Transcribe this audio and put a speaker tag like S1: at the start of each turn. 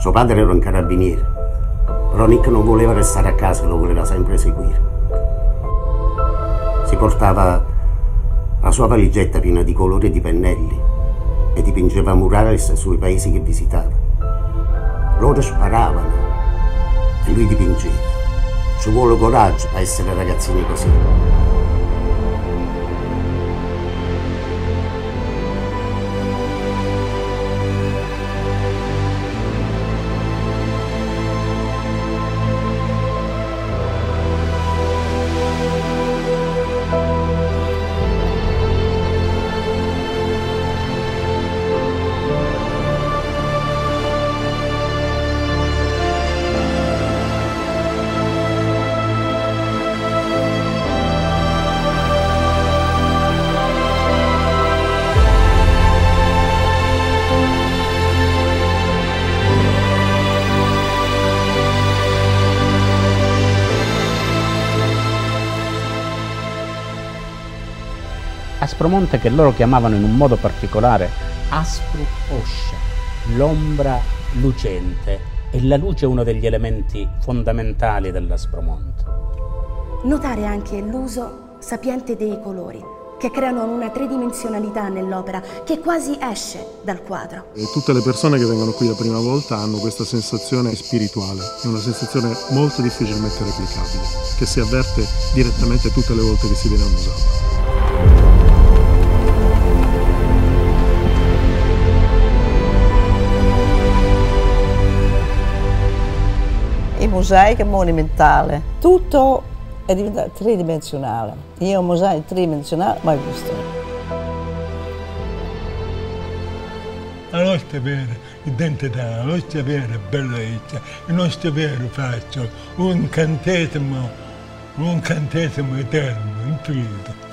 S1: Suo padre era un carabiniere, però Nick non voleva restare a casa, lo voleva sempre seguire. Si portava la sua valigetta piena di colori e di pennelli e dipingeva murales sui paesi che visitava. Loro sparavano e lui dipingeva. Ci vuole coraggio a essere ragazzini così.
S2: Aspromonte che loro chiamavano in un modo particolare Aspru Oscia, l'ombra lucente, e la luce è uno degli elementi fondamentali dell'Aspromonte.
S3: Notare anche l'uso sapiente dei colori, che creano una tridimensionalità nell'opera che quasi esce dal quadro.
S4: E tutte le persone che vengono qui la prima volta hanno questa sensazione spirituale, è una sensazione molto difficilmente replicabile, che si avverte direttamente tutte le volte che si viene a Musava.
S5: Il mosaico è monumentale, tutto è diventato tridimensionale. Io un mosaico tridimensionale mai visto.
S6: La nostra vera identità, la nostra vera bellezza, il nostro vero faccio, un cantesimo, un cantesimo eterno, infinito.